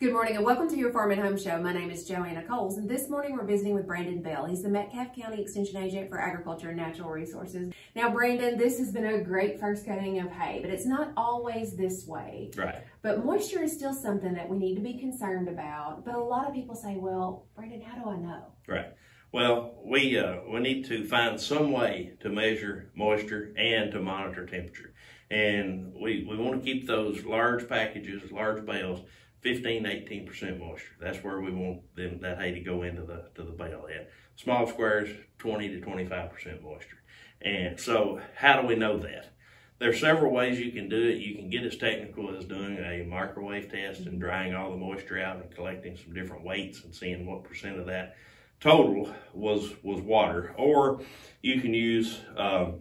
Good morning and welcome to your Farm and Home Show. My name is Joanna Coles and this morning we're visiting with Brandon Bell. He's the Metcalfe County Extension Agent for Agriculture and Natural Resources. Now Brandon, this has been a great first cutting of hay, but it's not always this way. Right. But moisture is still something that we need to be concerned about. But a lot of people say, well, Brandon, how do I know? Right. Well, we uh, we need to find some way to measure moisture and to monitor temperature. And we, we want to keep those large packages, large bales, 15 18% moisture. That's where we want them that hay to go into the to the bale at. Small squares, 20 to 25% moisture. And so how do we know that? There are several ways you can do it. You can get as technical as doing a microwave test and drying all the moisture out and collecting some different weights and seeing what percent of that total was was water. Or you can use um,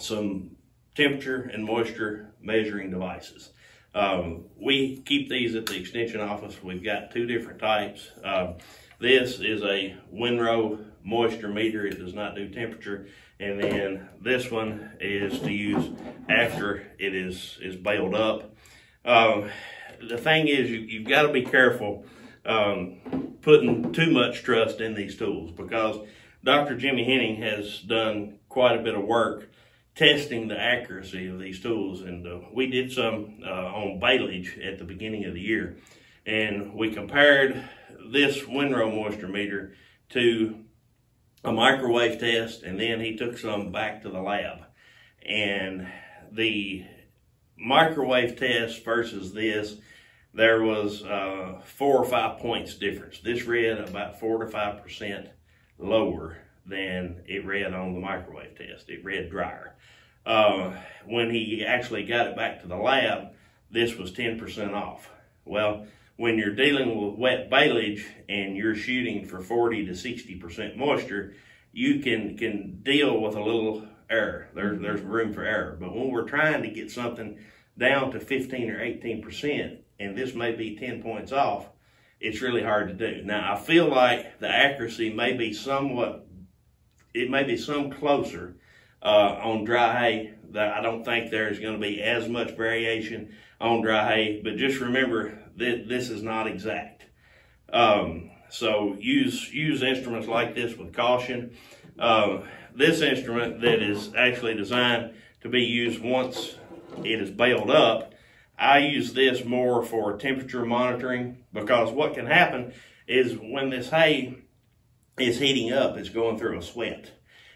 some temperature and moisture measuring devices. Um, we keep these at the extension office. We've got two different types. Um, this is a windrow moisture meter. It does not do temperature. And then this one is to use after it is, is baled up. Um, the thing is you, you've got to be careful um, putting too much trust in these tools because Dr. Jimmy Henning has done quite a bit of work testing the accuracy of these tools. And uh, we did some uh, on baleage at the beginning of the year. And we compared this windrow moisture meter to a microwave test. And then he took some back to the lab. And the microwave test versus this, there was uh, four or five points difference. This read about four to five percent lower than it read on the microwave test. It read drier. Uh, when he actually got it back to the lab, this was 10% off. Well, when you're dealing with wet baleage and you're shooting for 40 to 60% moisture, you can, can deal with a little error. There's, there's room for error. But when we're trying to get something down to 15 or 18%, and this may be 10 points off, it's really hard to do. Now, I feel like the accuracy may be somewhat, it may be some closer uh, on dry hay. That I don't think there's going to be as much variation on dry hay, but just remember that this is not exact. Um, so use use instruments like this with caution. Uh, this instrument that is actually designed to be used once it is baled up, I use this more for temperature monitoring because what can happen is when this hay is heating up, it's going through a sweat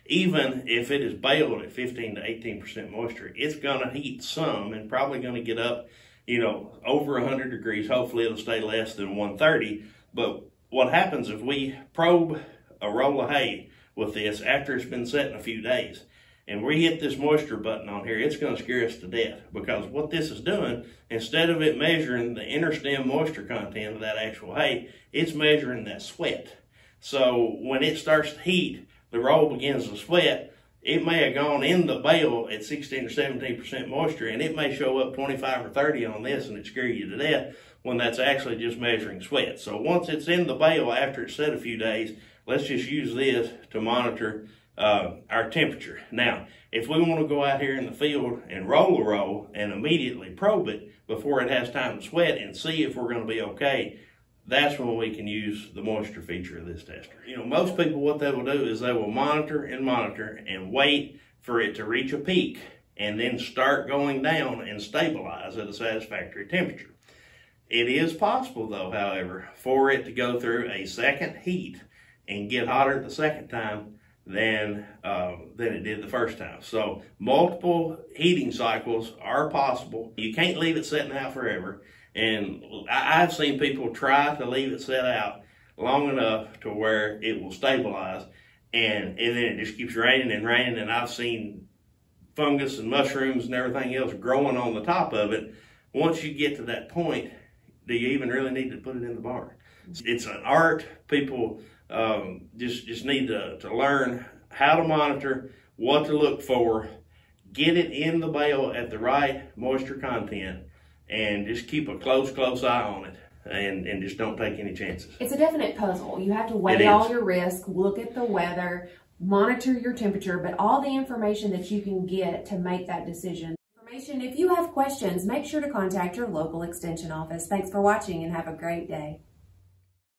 even if it is baled at 15 to 18% moisture, it's to heat some and probably to get up, you know, over 100 degrees. Hopefully it'll stay less than 130. But what happens if we probe a roll of hay with this after it's been set in a few days, and we hit this moisture button on here, it's going to scare us to death because what this is doing, instead of it measuring the inner stem moisture content of that actual hay, it's measuring that sweat. So when it starts to heat, the roll begins to sweat, it may have gone in the bale at 16 or 17% moisture and it may show up 25 or 30 on this and it scare you to death when that's actually just measuring sweat. So once it's in the bale after it's set a few days, let's just use this to monitor uh, our temperature. Now, if we want to go out here in the field and roll a roll and immediately probe it before it has time to sweat and see if we're going to be okay, that's when we can use the moisture feature of this tester. You know, most people, what they will do is they will monitor and monitor and wait for it to reach a peak and then start going down and stabilize at a satisfactory temperature. It is possible though, however, for it to go through a second heat and get hotter the second time than, uh, than it did the first time. So multiple heating cycles are possible. You can't leave it sitting out forever. And I, have seen people try to leave it set out long enough to where it will stabilize and, and then it just keeps raining and raining and I've seen fungus and mushrooms and everything else growing on the top of it. Once you get to that point, do you even really need to put it in the barn? It's an art. People um, just just need to, to learn how to monitor, what to look for, get it in the bale at the right moisture content, and just keep a close, close eye on it and, and just don't take any chances. It's a definite puzzle. You have to weigh all your risk, look at the weather, monitor your temperature, but all the information that you can get to make that decision Information If you have questions, make sure to contact your local extension office. Thanks for watching and have a great day.